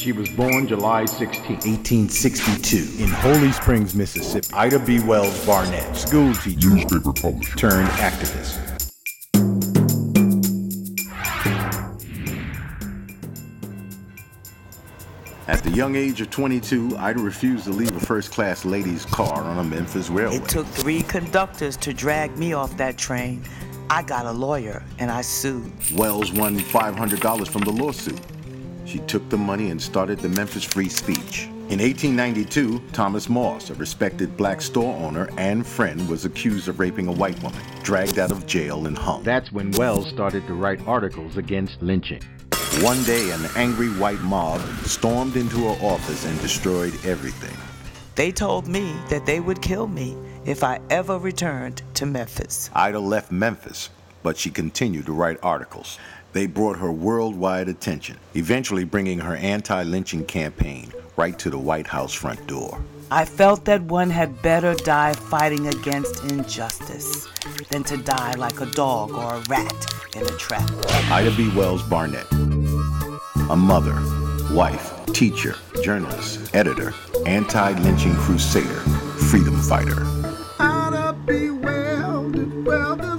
She was born July 16, 1862, in Holly Springs, Mississippi. Ida B. Wells Barnett, school teacher, newspaper publisher. turned activist. At the young age of 22, Ida refused to leave a first class ladies' car on a Memphis railway. It took three conductors to drag me off that train. I got a lawyer and I sued. Wells won $500 from the lawsuit. She took the money and started the Memphis Free Speech. In 1892, Thomas Moss, a respected black store owner and friend, was accused of raping a white woman, dragged out of jail and hung. That's when Wells started to write articles against lynching. One day, an angry white mob stormed into her office and destroyed everything. They told me that they would kill me if I ever returned to Memphis. Ida left Memphis, but she continued to write articles. They brought her worldwide attention, eventually bringing her anti lynching campaign right to the White House front door. I felt that one had better die fighting against injustice than to die like a dog or a rat in a trap. Ida B. Wells Barnett, a mother, wife, teacher, journalist, editor, anti lynching crusader, freedom fighter. Ida B. Welded, welded.